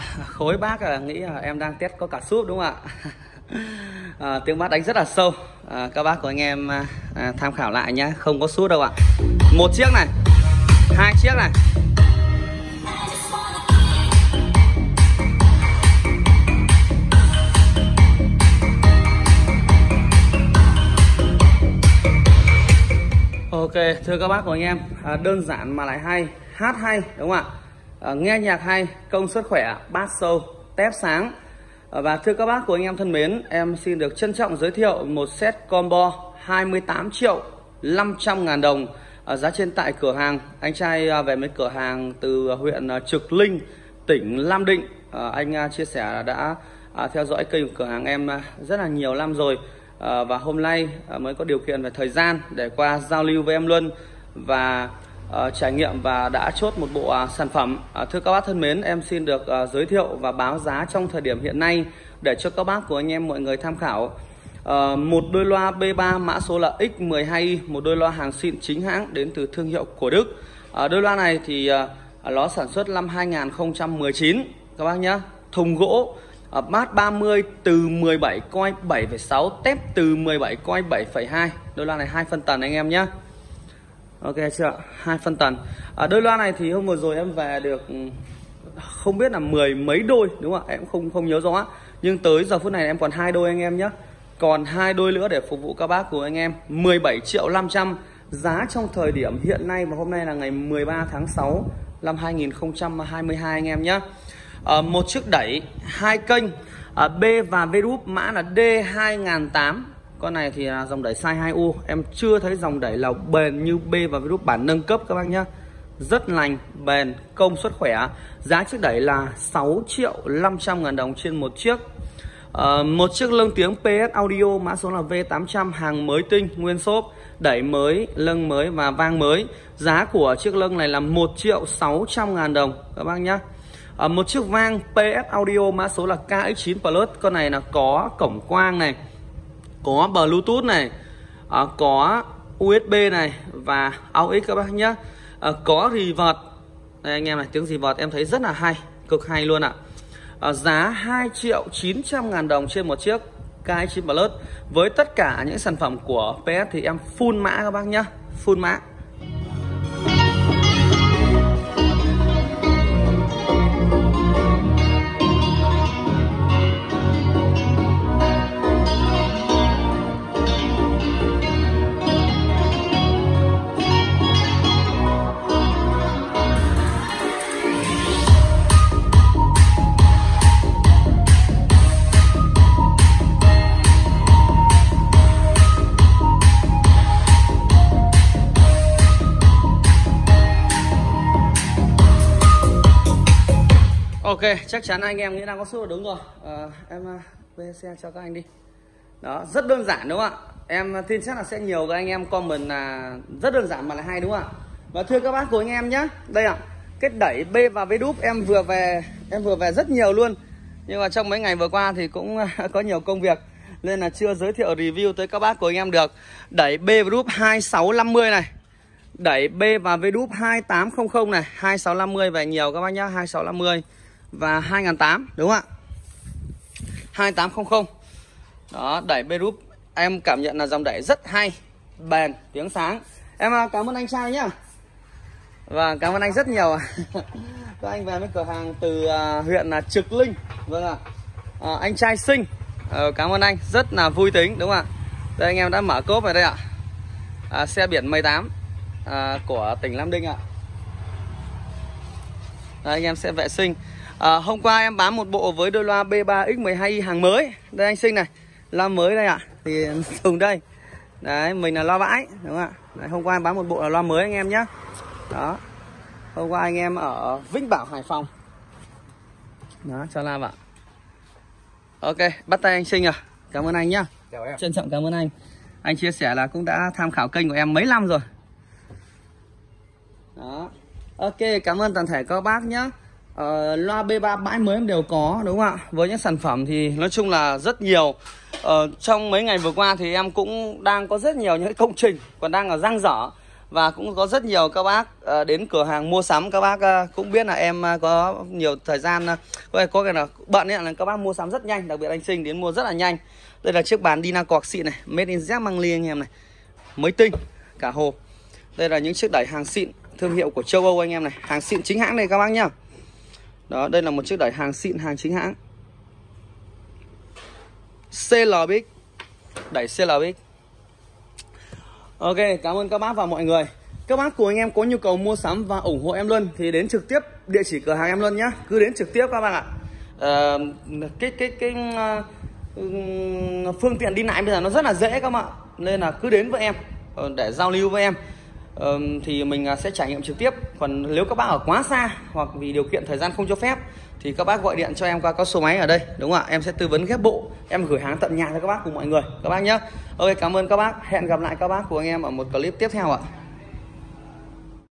à, khối bác à, nghĩ là em đang test có cả súp đúng không ạ? À, tiếng bát đánh rất là sâu. À, các bác của anh em à, à, tham khảo lại nhé. Không có sút đâu ạ. Một chiếc này hai chiếc này. Ok, thưa các bác của anh em, à, đơn giản mà lại hay, hát hay đúng không ạ? À, nghe nhạc hay, công suất khỏe, bass sâu, tép sáng. À, và thưa các bác của anh em thân mến, em xin được trân trọng giới thiệu một set combo 28 triệu 500 ngàn đồng à, giá trên tại cửa hàng. Anh trai về mấy cửa hàng từ huyện Trực Linh, tỉnh Lam Định. À, anh chia sẻ đã à, theo dõi kênh của cửa hàng em rất là nhiều năm rồi. À, và hôm nay à, mới có điều kiện về thời gian để qua giao lưu với em Luân và uh, trải nghiệm và đã chốt một bộ uh, sản phẩm. Uh, thưa các bác thân mến, em xin được uh, giới thiệu và báo giá trong thời điểm hiện nay để cho các bác của anh em mọi người tham khảo. Uh, một đôi loa B3 mã số là X12i, một đôi loa hàng xịn chính hãng đến từ thương hiệu của Đức. Uh, đôi loa này thì uh, nó sản xuất năm 2019 các bác nhé. Thùng gỗ uh, bát 30 từ 17 coi 7,6 tép từ 17 coi 7,2 đôi loa này hai phân tần anh em nhé ok chưa hai phân tần. À, đôi loa này thì hôm vừa rồi em về được ừ, không biết là mười mấy đôi đúng không ạ? Em không không nhớ rõ. Nhưng tới giờ phút này em còn hai đôi anh em nhé còn hai đôi nữa để phục vụ các bác của anh em. 17 triệu 500 giá trong thời điểm hiện nay và hôm nay là ngày 13 tháng 6 năm 2022 anh em nhé à, một chiếc đẩy hai kênh. À, B và V group mã là D2008 con này thì là dòng đẩy size 2U em chưa thấy dòng đẩy nào bền như B và virus bản nâng cấp các bác nhá. Rất lành bền công suất khỏe. Giá chiếc đẩy là 6 triệu 500 ngàn đồng trên một chiếc. À, một chiếc lưng tiếng PS Audio mã số là V800 hàng mới tinh nguyên xốp đẩy mới lưng mới và vang mới. Giá của chiếc lưng này là 1 triệu 600 ngàn đồng các bác nhá. À, một chiếc vang PS Audio mã số là KX9 Plus. Con này là có cổng quang này có Bluetooth này à, có USB này và AUX các bác nhé à, có reverb. Đây anh em này tiếng reverb em thấy rất là hay cực hay luôn ạ. À, giá 2 triệu 900 ngàn đồng trên một chiếc K9 Plus. Với tất cả những sản phẩm của PS thì em full mã các bác nhé full mã. Ok, chắc chắn anh em nghĩ đang có số là đúng rồi. À, em ờ, về xe cho các anh đi. Đó, rất đơn giản đúng không ạ? Em ờ, tin chắc là sẽ nhiều các anh em comment là rất đơn giản mà là hay đúng không ạ? Và thưa các bác của anh em nhé, đây ạ. Kết đẩy B và V đúp em vừa về em vừa về rất nhiều luôn. Nhưng mà trong mấy ngày vừa qua thì cũng có nhiều công việc nên là chưa giới thiệu review tới các bác của anh em được. Đẩy B và đúp 2650 này. Đẩy B và V đúp 2800 này, 2650 về nhiều các bác nhá, 2650 và 2008 đúng không ạ? 2800 đó đẩy Berup em cảm nhận là dòng đẩy rất hay bền tiếng sáng. Em à, cảm ơn anh trai nhá. Và cảm ơn anh rất nhiều. Các anh về với cửa hàng từ à, huyện là Trực Linh. Vâng ạ. À, anh trai sinh. Uh, cảm ơn anh. Rất là vui tính đúng không ạ? Đây anh em đã mở cốp rồi đây ạ. À, xe biển 18 à, của tỉnh Nam Định ạ. Đây, anh em sẽ vệ sinh à, Hôm qua em bán một bộ với đôi loa B3X12i hàng mới. Đây anh Sinh này Loa mới đây ạ. À. Thì dùng đây. Đấy mình là loa bãi đúng không ạ? Đấy, Hôm qua em bán một bộ là loa mới anh em nhé Đó. Hôm qua anh em ở Vĩnh Bảo Hải Phòng. Đó cho Lam ạ. Ok bắt tay anh Sinh à. Cảm ơn anh nhá. Trân trọng cảm ơn anh. Anh chia sẻ là cũng đã tham khảo kênh của em mấy năm rồi. Đó. Ok cảm ơn toàn thể các bác nhé uh, loa B3 bãi mới em đều có đúng không ạ? Với những sản phẩm thì nói chung là rất nhiều. Uh, trong mấy ngày vừa qua thì em cũng đang có rất nhiều những công trình còn đang ở răng dở và cũng có rất nhiều các bác uh, đến cửa hàng mua sắm. Các bác uh, cũng biết là em uh, có nhiều thời gian uh, có, có cái là bận ấy là các bác mua sắm rất nhanh đặc biệt anh sinh đến mua rất là nhanh. Đây là chiếc bàn Dina cọc xịn này made in Z mang ly anh em này. Mới tinh cả hộp đây là những chiếc đẩy hàng xịn thương hiệu của châu Âu anh em này. Hàng xịn chính hãng này các bác nhá đó đây là một chiếc đẩy hàng xịn hàng chính hãng. CLBX đẩy CLBX Ok cảm ơn các bác và mọi người. Các bác của anh em có nhu cầu mua sắm và ủng hộ em Luân thì đến trực tiếp địa chỉ cửa hàng em Luân nhá. Cứ đến trực tiếp các bạn ạ. À, cái cái cái uh, phương tiện đi lại bây giờ nó rất là dễ các bạn nên là cứ đến với em ờ, để giao lưu với em thì mình à, sẽ trải nghiệm trực tiếp. Còn nếu các bác ở quá xa hoặc vì điều kiện thời gian không cho phép thì các bác gọi điện cho em qua các số máy ở đây, đúng không ạ? Em sẽ tư vấn ghép bộ, em gửi hàng tận nhà cho các bác cùng mọi người. Các bác nhé. Ok, cảm ơn các bác. Hẹn gặp lại các bác của anh em ở một clip tiếp theo ạ.